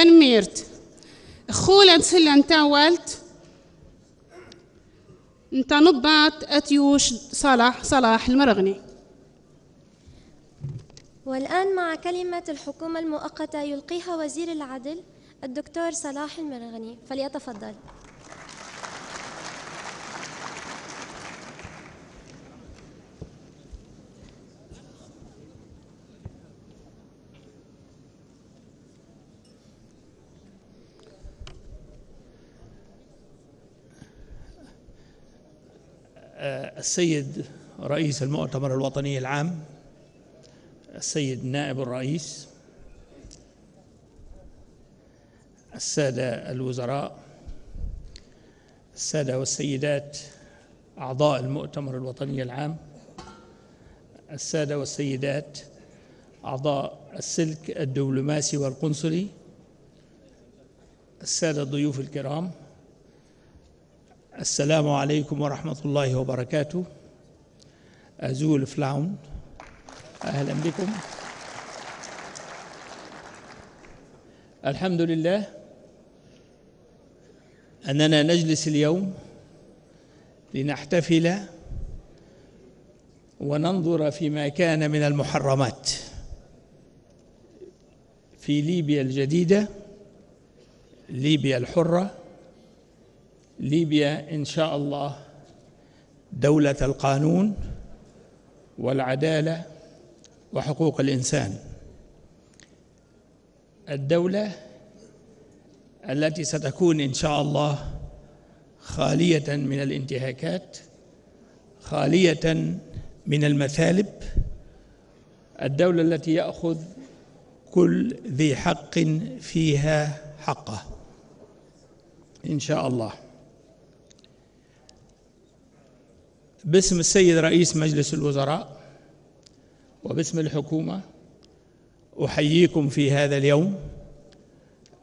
تنميرت خولن سلن تاولت أنت نبات أتيوش صلاح صلاح المرغني. والآن مع كلمة الحكومة المؤقتة يلقيها وزير العدل الدكتور صلاح المرغني. فليتفضل. السيد رئيس المؤتمر الوطني العام السيد نائب الرئيس السادة الوزراء السادة والسيدات أعضاء المؤتمر الوطني العام السادة والسيدات أعضاء السلك الدبلوماسي والقنصلي السادة الضيوف الكرام السلام عليكم ورحمة الله وبركاته. أزول فلاون. أهلا بكم. الحمد لله. أننا نجلس اليوم لنحتفل وننظر فيما كان من المحرمات في ليبيا الجديدة ليبيا الحرة ليبيا إن شاء الله. دولة القانون والعدالة وحقوق الإنسان. الدولة التي ستكون إن شاء الله خالية من الانتهاكات خالية من المثالب. الدولة التي يأخذ كل ذي حق فيها حقه إن شاء الله. باسم السيد رئيس مجلس الوزراء وباسم الحكومة أحييكم في هذا اليوم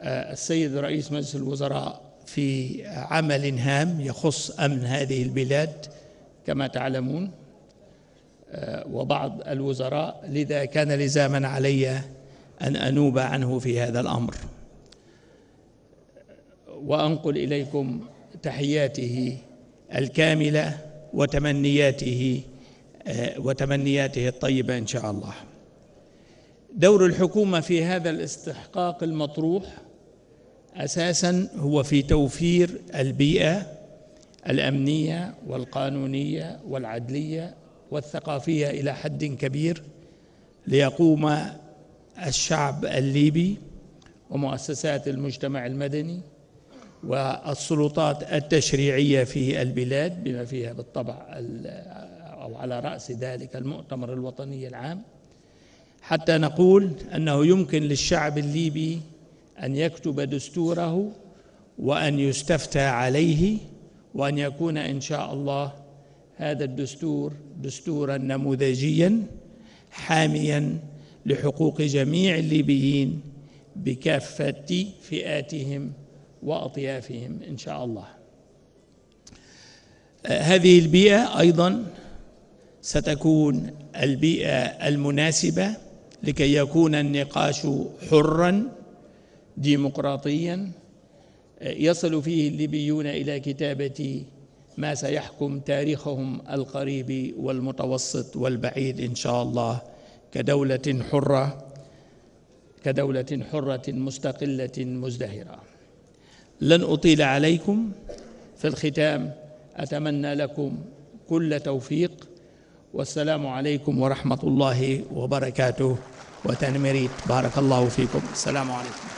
السيد رئيس مجلس الوزراء في عمل هام يخص أمن هذه البلاد كما تعلمون وبعض الوزراء لذا كان لزاما علي أن أنوب عنه في هذا الأمر. وأنقل إليكم تحياته الكاملة وتمنياته وتمنياته الطيبة إن شاء الله. دور الحكومة في هذا الاستحقاق المطروح أساسا هو في توفير البيئة الأمنية والقانونية والعدلية والثقافية إلى حد كبير ليقوم الشعب الليبي ومؤسسات المجتمع المدني والسلطات التشريعية في البلاد بما فيها بالطبع أو على رأس ذلك المؤتمر الوطني العام. حتى نقول أنه يمكن للشعب الليبي أن يكتب دستوره وأن يستفتى عليه وأن يكون إن شاء الله هذا الدستور دستورا نموذجيا حاميا لحقوق جميع الليبيين بكافة فئاتهم وأطيافهم إن شاء الله. هذه البيئة أيضا ستكون البيئة المناسبة لكي يكون النقاش حرا ديمقراطيا. يصل فيه الليبيون إلى كتابة ما سيحكم تاريخهم القريب والمتوسط والبعيد إن شاء الله كدولة حرة كدولة حرة مستقلة مزدهرة. لن أطيل عليكم في الختام. أتمنى لكم كل توفيق. والسلام عليكم ورحمة الله وبركاته. وتنمريت. بارك الله فيكم. السلام عليكم.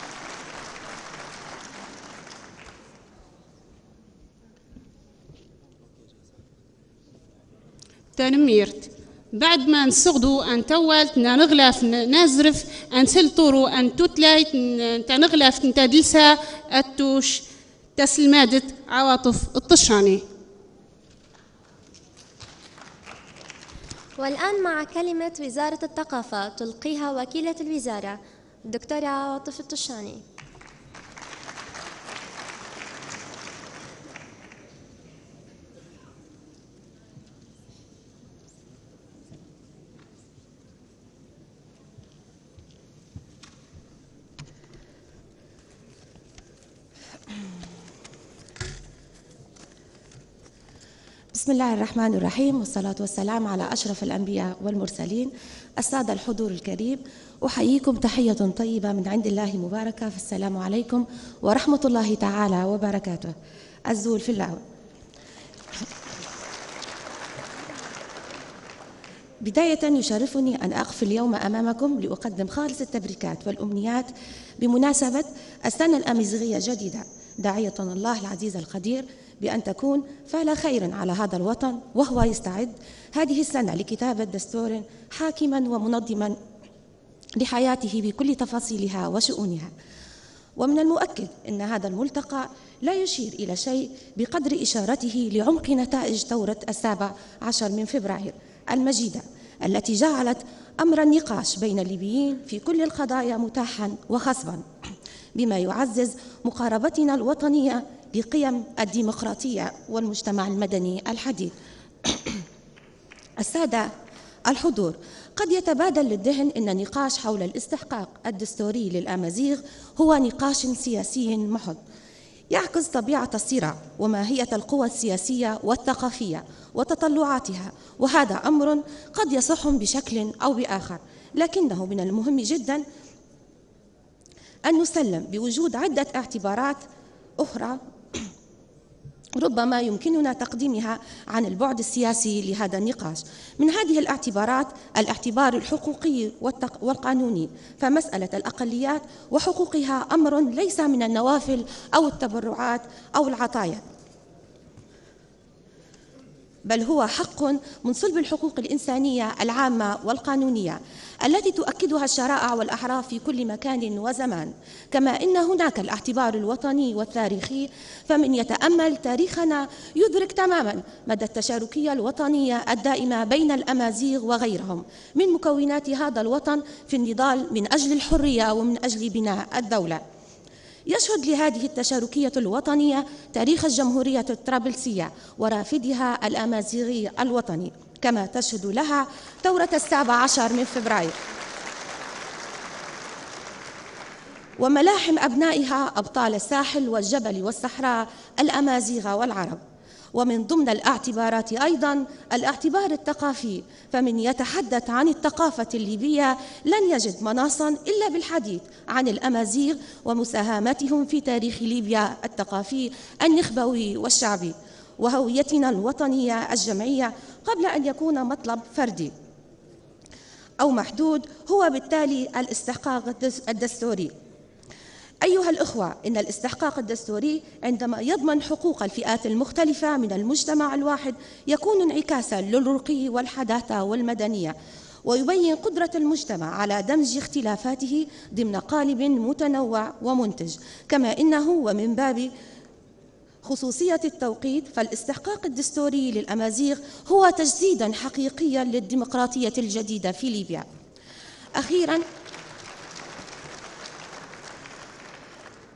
تنميرت. بعد ما نسغدو أن تولت نغلف نزرف أن سلطورو أن نغلف أنت دلسا التوش تسلمادت عواطف الطشاني. والآن مع كلمة وزارة الثقافة تلقيها وكيلة الوزارة الدكتورة عواطف الطشاني. بسم الله الرحمن الرحيم والصلاة والسلام على أشرف الأنبياء والمرسلين السادة الحضور الكريم. أحييكم تحية طيبة من عند الله مباركة فالسلام عليكم ورحمة الله تعالى وبركاته. الزول في الله بداية يشرفني أن أقف اليوم أمامكم لأقدم خالص التبريكات والأمنيات بمناسبة السنة الأمازيغية الجديدة. داعية الله العزيز القدير بأن تكون فعل خير على هذا الوطن وهو يستعد. هذه السنة لكتابة دستور حاكما ومنظما لحياته بكل تفاصيلها وشؤونها. ومن المؤكد أن هذا الملتقى لا يشير إلى شيء بقدر إشارته لعمق نتائج ثورة السابع عشر من فبراير المجيدة التي جعلت أمر النقاش بين الليبيين في كل القضايا متاحا وخصبا. بما يعزز مقاربتنا الوطنية بقيم الديمقراطية والمجتمع المدني الحديث. السادة الحضور. قد يتبادل للذهن أن النقاش حول الاستحقاق الدستوري للأمازيغ هو نقاش سياسي محض. يعكس طبيعة الصراع وماهية القوى السياسية والثقافية وتطلعاتها وهذا أمر قد يصح بشكل أو بآخر. لكنه من المهم جدا أن نسلم بوجود عدة اعتبارات أخرى ربما يمكننا تقديمها عن البعد السياسي لهذا النقاش. من هذه الاعتبارات الاعتبار الحقوقي والقانوني فمسألة الأقليات وحقوقها أمر ليس من النوافل أو التبرعات أو العطايا. بل هو حق من صلب الحقوق الإنسانية العامة والقانونية التي تؤكدها الشرائع والأحراف في كل مكان وزمان. كما إن هناك الاعتبار الوطني والتاريخي فمن يتأمل تاريخنا يدرك تماما مدى التشاركية الوطنية الدائمة بين الأمازيغ وغيرهم من مكونات هذا الوطن في النضال من أجل الحرية ومن أجل بناء الدولة. يشهد لهذه التشاركية الوطنية تاريخ الجمهورية الطرابلسية ورافدها الأمازيغي الوطني كما تشهد لها ثورة السابع عشر من فبراير. وملاحم أبنائها أبطال الساحل والجبل والصحراء الأمازيغ والعرب. ومن ضمن الاعتبارات أيضا الاعتبار الثقافي فمن يتحدث عن الثقافة الليبية لن يجد مناصا إلا بالحديث عن الأمازيغ ومساهمتهم في تاريخ ليبيا الثقافي النخبوي والشعبي وهويتنا الوطنية الجمعية قبل أن يكون مطلب فردي. أو محدود هو بالتالي الاستحقاق الدستوري. أيها الأخوة إن الاستحقاق الدستوري عندما يضمن حقوق الفئات المختلفة من المجتمع الواحد يكون انعكاسا للرقي والحداثة والمدنية ويبين قدرة المجتمع على دمج اختلافاته ضمن قالب متنوع ومنتج. كما إنه ومن باب خصوصية التوقيت فالاستحقاق الدستوري للأمازيغ هو تجسيدا حقيقيا للديمقراطية الجديدة في ليبيا. أخيرا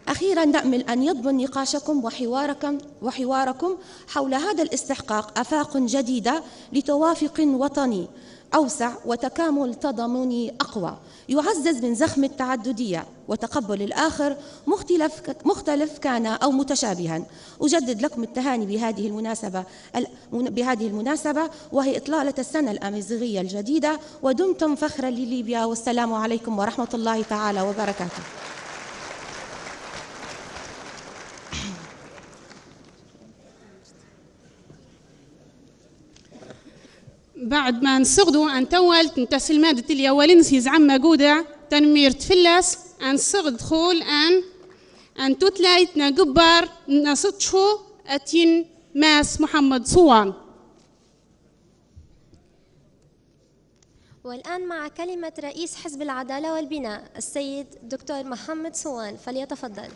أخيرا نأمل أن يضمن نقاشكم وحواركم, وحواركم حول هذا الاستحقاق أفاق جديدة لتوافق وطني أوسع وتكامل تضامني أقوى. يعزز من زخم التعددية وتقبل الآخر مختلف, مختلف كان أو متشابها. أجدد لكم التهاني بهذه المناسبة بهذه المناسبة وهي إطلالة السنة الأمازيغية الجديدة ودمتم فخرا لليبيا والسلام عليكم ورحمة الله تعالى وبركاته. بعد ما نصغدوا أن تولت نتسل مادة اليوالين سيز عما قودة تنمير تفلس أن صغد خول أن أن تتلايت نقبر نصدشو أتين ماس محمد صوان. والآن مع كلمة رئيس حزب العدالة والبناء السيد دكتور محمد صوان فليتفضل.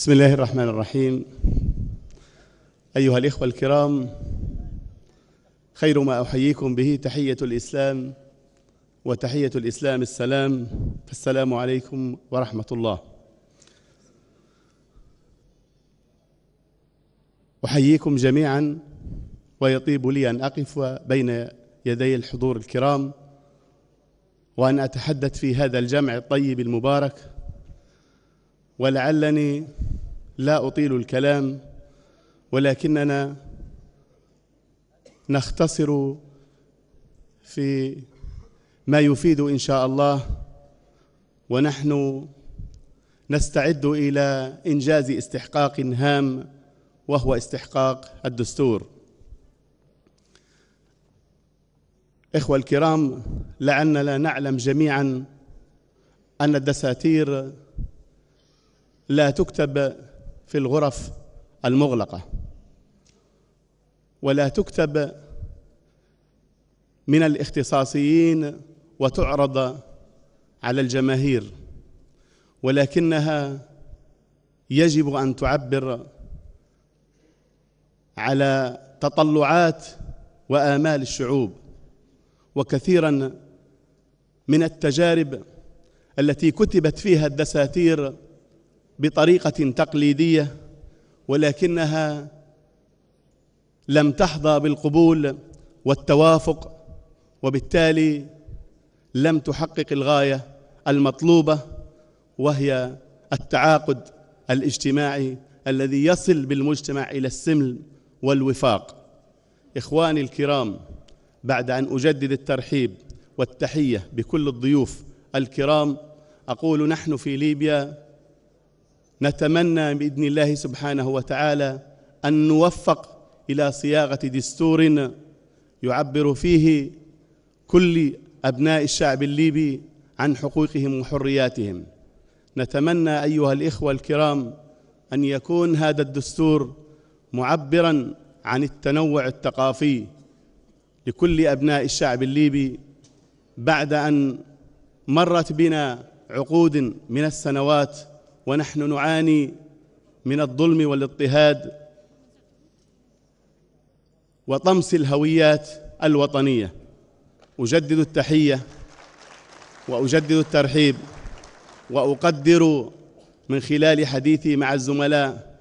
بسم الله الرحمن الرحيم. أيها الإخوة الكرام خير ما أحييكم به تحية الإسلام وتحية الإسلام السلام. فالسلام عليكم ورحمة الله. أحييكم جميعا ويطيب لي أن أقف بين يدي الحضور الكرام وأن أتحدث في هذا الجمع الطيب المبارك ولعلني لا أطيل الكلام ولكننا نختصر في ما يفيد إن شاء الله ونحن نستعد إلى إنجاز استحقاق هام وهو استحقاق الدستور. إخوة الكرام لعلنا نعلم جميعا أن الدساتير لا تكتب في الغرف المغلقة ولا تكتب من الاختصاصيين وتعرض على الجماهير ولكنها يجب أن تعبر على تطلعات وآمال الشعوب وكثيرا من التجارب التي كتبت فيها الدساتير بطريقة تقليدية ولكنها لم تحظى بالقبول والتوافق وبالتالي لم تحقق الغاية المطلوبة وهي التعاقد الاجتماعي الذي يصل بالمجتمع إلى السلم والوفاق. إخواني الكرام بعد أن أجدد الترحيب والتحية بكل الضيوف الكرام أقول نحن في ليبيا نتمنى بإذن الله سبحانه وتعالى أن نوفق إلى صياغة دستور يعبر فيه كل أبناء الشعب الليبي عن حقوقهم وحرياتهم. نتمنى أيها الإخوة الكرام أن يكون هذا الدستور معبرا عن التنوع الثقافي لكل أبناء الشعب الليبي بعد أن مرت بنا عقود من السنوات ونحن نعاني من الظلم والاضطهاد وطمس الهويات الوطنية. أجدد التحية وأجدد الترحيب وأقدر من خلال حديثي مع الزملاء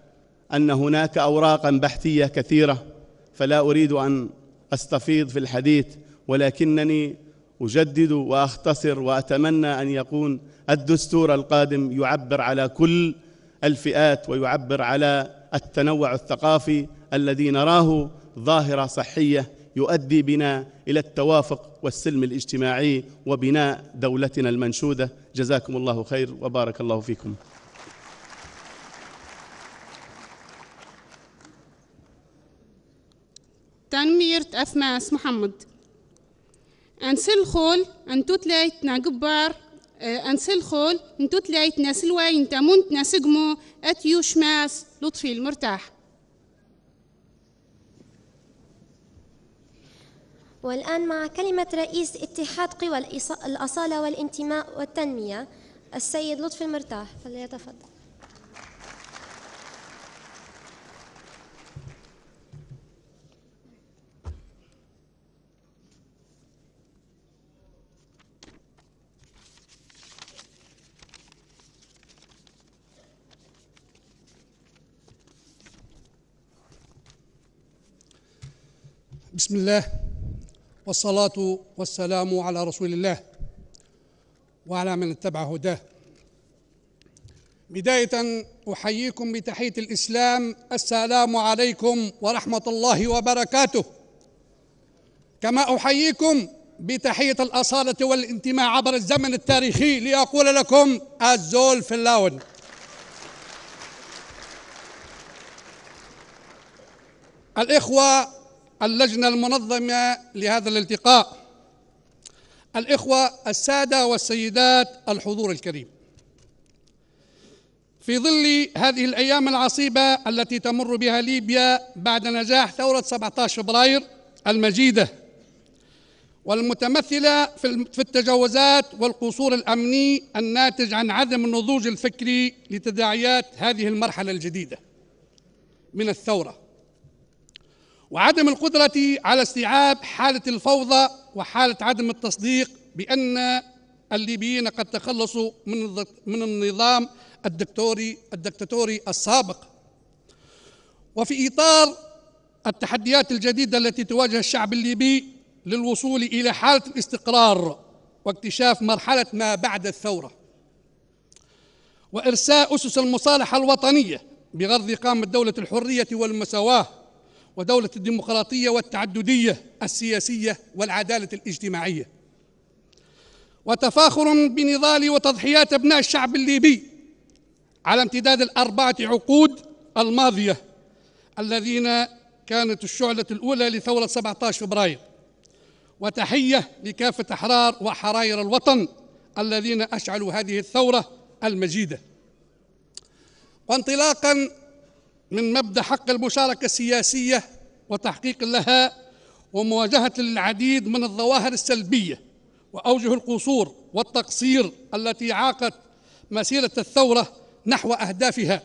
أن هناك اوراقا بحثية كثيرة فلا أريد أن أستفيض في الحديث ولكنني أجدد وأختصر وأتمنى أن يكون الدستور القادم يعبر على كل الفئات ويعبر على التنوع الثقافي الذي نراه ظاهرة صحية يؤدي بنا إلى التوافق والسلم الاجتماعي وبناء دولتنا المنشودة. جزاكم الله خير وبارك الله فيكم. تنميرت أفماس محمد. أنسل خول أن تتليت نقبار أنسل خول أن تتليت نسلوي أنت منت نسجمو أتيوش ماس لطفي المرتاح. والآن مع كلمة رئيس اتحاد قوى الأصالة والانتماء والتنمية السيد لطفي المرتاح فليتفضل. بسم الله والصلاة والسلام على رسول الله وعلى من اتبع هداه. بداية أحييكم بتحية الإسلام. السلام عليكم ورحمة الله وبركاته. كما أحييكم بتحية الأصالة والانتماء عبر الزمن التاريخي لأقول لكم الزول في اللون الإخوة اللجنة المنظمة لهذا الالتقاء. الإخوة السادة والسيدات الحضور الكريم. في ظل هذه الأيام العصيبة التي تمر بها ليبيا بعد نجاح ثورة 17 فبراير المجيدة والمتمثلة في التجاوزات والقصور الأمني الناتج عن عدم النضوج الفكري لتداعيات هذه المرحلة الجديدة من الثورة. وعدم القدرة على استيعاب حالة الفوضى وحالة عدم التصديق بأن الليبيين قد تخلصوا من من النظام الدكتوري الدكتاتوري السابق. وفي إطار التحديات الجديدة التي تواجه الشعب الليبي للوصول إلى حالة الاستقرار واكتشاف مرحلة ما بعد الثورة. وإرساء أسس المصالحة الوطنية بغرض إقامة دولة الحرية والمساواة ودولة الديمقراطية والتعددية السياسية والعدالة الاجتماعية. وتفاخر بنضال وتضحيات أبناء الشعب الليبي على امتداد الأربعة عقود الماضية الذين كانت الشعلة الأولى لثورة 17 فبراير. وتحية لكافة أحرار وحراير الوطن الذين أشعلوا هذه الثورة المجيدة. وانطلاقا من مبدأ حق المشاركة السياسية وتحقيق لها ومواجهة للعديد من الظواهر السلبية وأوجه القصور والتقصير التي عاقت مسيرة الثورة نحو أهدافها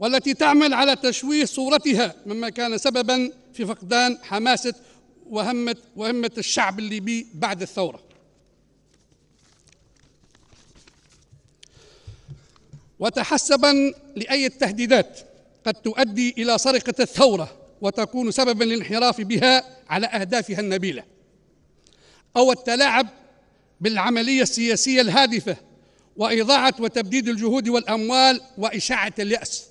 والتي تعمل على تشويه صورتها مما كان سببا في فقدان حماسة وهمة وهمة الشعب الليبي بعد الثورة. وتحسبا لأي التهديدات قد تؤدي إلى سرقة الثورة وتكون سببا للانحراف بها على أهدافها النبيلة. أو التلاعب بالعملية السياسية الهادفة وإضاعة وتبديد الجهود والأموال وإشاعة اليأس.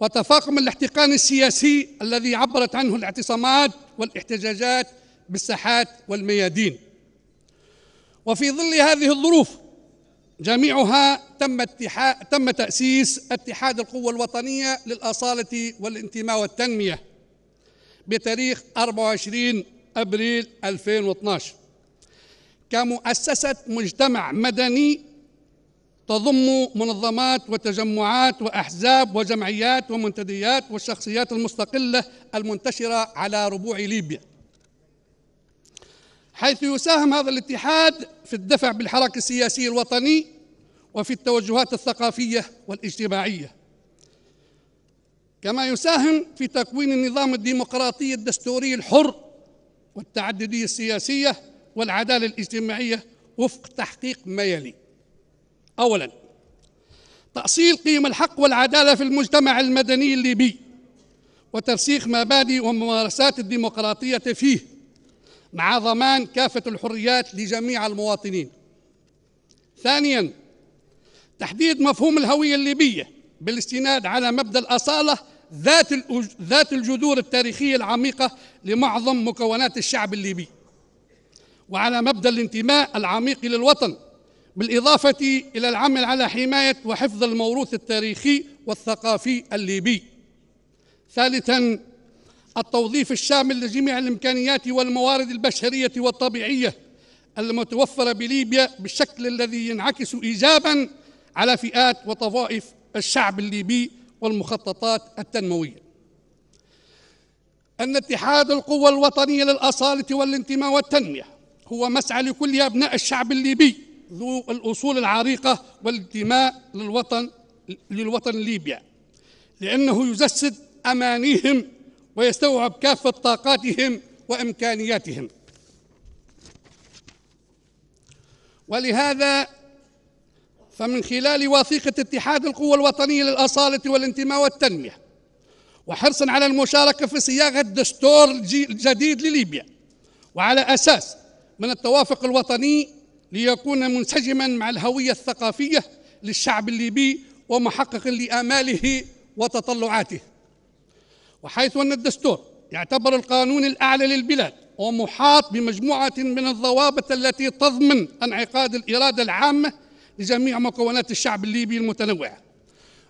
وتفاقم الاحتقان السياسي الذي عبرت عنه الاعتصامات والاحتجاجات بالساحات والميادين. وفي ظل هذه الظروف جميعها تم تم تأسيس اتحاد القوى الوطنية للأصالة والانتماء والتنمية بتاريخ 24 أبريل 2012 كمؤسسة مجتمع مدني تضم منظمات وتجمعات وأحزاب وجمعيات ومنتديات والشخصيات المستقلة المنتشرة على ربوع ليبيا. حيث يساهم هذا الاتحاد في الدفع بالحراك السياسي الوطني وفي التوجهات الثقافية والاجتماعية. كما يساهم في تكوين النظام الديمقراطي الدستوري الحر والتعددية السياسية والعدالة الاجتماعية وفق تحقيق ما يلي. أولا تأصيل قيم الحق والعدالة في المجتمع المدني الليبي وترسيخ مبادئ وممارسات الديمقراطية فيه. مع ضمان كافة الحريات لجميع المواطنين. ثانيا تحديد مفهوم الهوية الليبية بالاستناد على مبدأ الأصالة ذات ذات الجذور التاريخية العميقة لمعظم مكونات الشعب الليبي. وعلى مبدأ الانتماء العميق للوطن بالإضافة إلى العمل على حماية وحفظ الموروث التاريخي والثقافي الليبي. ثالثا التوظيف الشامل لجميع الإمكانيات والموارد البشرية والطبيعية المتوفرة بليبيا بالشكل الذي ينعكس إيجابا على فئات وطوائف الشعب الليبي والمخططات التنموية. أن اتحاد القوى الوطنية للأصالة والانتماء والتنمية هو مسعى لكل أبناء الشعب الليبي ذو الأصول العريقة والانتماء للوطن للوطن ليبيا لأنه يجسد أمانيهم ويستوعب كافة طاقاتهم وإمكانياتهم. ولهذا فمن خلال وثيقة اتحاد القوى الوطنية للأصالة والانتماء والتنمية وحرصا على المشاركة في صياغة دستور جديد لليبيا وعلى أساس من التوافق الوطني ليكون منسجما مع الهوية الثقافية للشعب الليبي ومحقق لآماله وتطلعاته. وحيث أن الدستور يعتبر القانون الأعلى للبلاد ومحاط بمجموعة من الضوابط التي تضمن انعقاد الإرادة العامة لجميع مكونات الشعب الليبي المتنوعة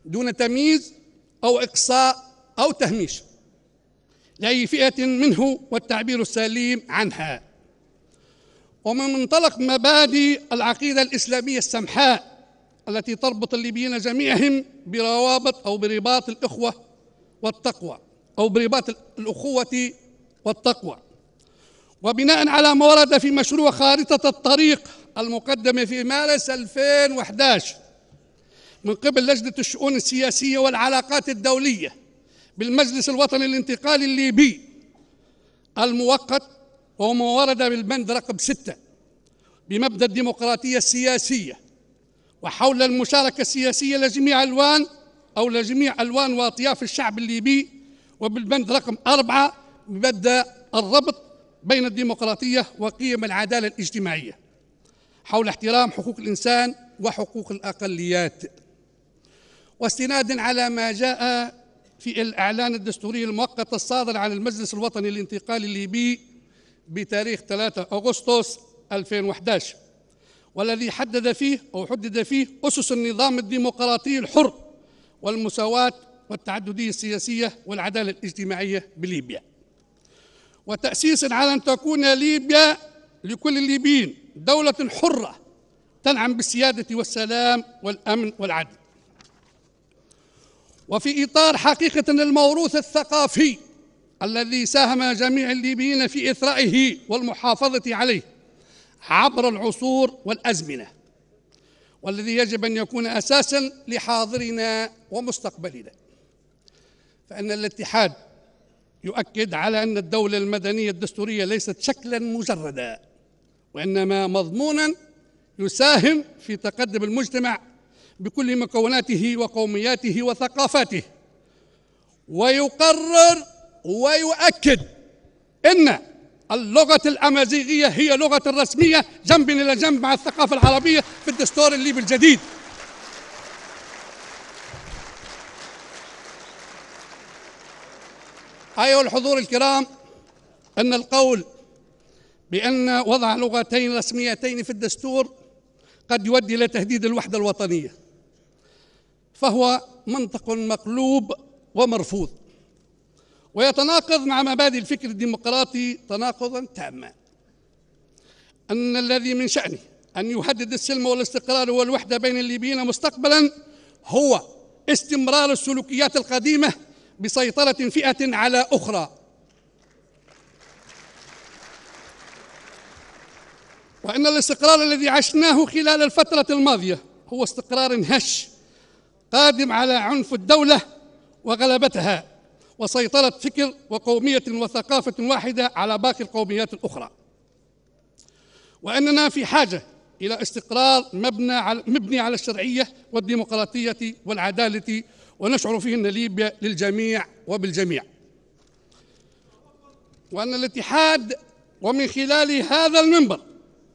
دون تمييز أو إقصاء أو تهميش لأي فئة منه والتعبير السليم عنها. ومن منطلق مبادئ العقيدة الإسلامية السمحاء التي تربط الليبيين جميعهم بروابط أو برباط الإخوة والتقوى. أو برباط الأخوة والتقوى. وبناء على ما ورد في مشروع خارطة الطريق المقدمة في مارس 2011 من قبل لجنة الشؤون السياسية والعلاقات الدولية بالمجلس الوطني الانتقالي الليبي المؤقت وما ورد بالبند رقم ستة بمبدأ الديمقراطية السياسية. وحول المشاركة السياسية لجميع ألوان أو لجميع ألوان وأطياف الشعب الليبي وبالبند رقم أربعة بمبدأ الربط بين الديمقراطية وقيم العدالة الاجتماعية حول احترام حقوق الإنسان وحقوق الأقليات. واستنادا على ما جاء في الإعلان الدستوري المؤقت الصادر عن المجلس الوطني الانتقالي الليبي بتاريخ 3 أغسطس 2011 والذي حدد فيه أو حدد فيه أسس النظام الديمقراطي الحر والمساواة والتعددية السياسية والعدالة الاجتماعية بليبيا. وتأسيسا على أن تكون ليبيا لكل الليبيين دولة حرة تنعم بالسيادة والسلام والأمن والعدل. وفي إطار حقيقة الموروث الثقافي الذي ساهم جميع الليبيين في إثرائه والمحافظة عليه عبر العصور والأزمنة والذي يجب أن يكون أساسا لحاضرنا ومستقبلنا. فإن الاتحاد يؤكد على أن الدولة المدنية الدستورية ليست شكلا مجردا وإنما مضمونا يساهم في تقدم المجتمع بكل مكوناته وقومياته وثقافاته. ويقرر ويؤكد إن اللغة الأمازيغية هي لغة الرسمية جنب إلى جنب مع الثقافة العربية في الدستور الليبي الجديد. أيها الحضور الكرام أن القول بأن وضع لغتين رسميتين في الدستور قد يؤدي إلى تهديد الوحدة الوطنية فهو منطق مقلوب ومرفوض ويتناقض مع مبادئ الفكر الديمقراطي تناقضا تاما. أن الذي من شأنه أن يهدد السلم والاستقرار والوحدة بين الليبيين مستقبلا هو استمرار السلوكيات القديمة بسيطرة فئة على أخرى. وأن الاستقرار الذي عشناه خلال الفترة الماضية هو استقرار هش قادم على عنف الدولة وغلبتها وسيطرة فكر وقومية وثقافة واحدة على باقي القوميات الأخرى. وأننا في حاجة إلى استقرار مبنى على مبني على الشرعية والديمقراطية والعدالة ونشعر فيه أن ليبيا للجميع وبالجميع. وأن الاتحاد ومن خلال هذا المنبر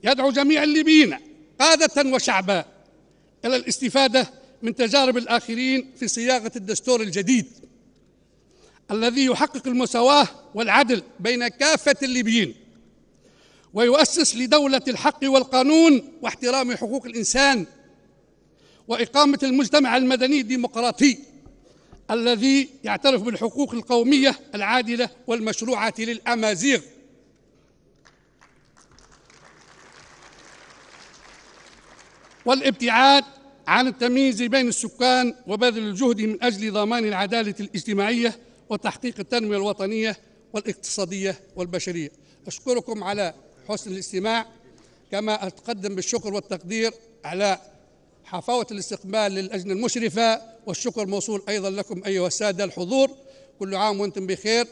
يدعو جميع الليبيين قادة وشعبا إلى الاستفادة من تجارب الآخرين في صياغة الدستور الجديد الذي يحقق المساواة والعدل بين كافة الليبيين ويؤسس لدولة الحق والقانون واحترام حقوق الإنسان وإقامة المجتمع المدني الديمقراطي. الذي يعترف بالحقوق القومية العادلة والمشروعة للأمازيغ. والابتعاد عن التمييز بين السكان وبذل الجهد من أجل ضمان العدالة الاجتماعية وتحقيق التنمية الوطنية والاقتصادية والبشرية. أشكركم على حسن الاستماع. كما أتقدم بالشكر والتقدير على حفاوة الاستقبال للأجنة المشرفة والشكر موصول أيضا لكم أيها السادة الحضور. كل عام وأنتم بخير.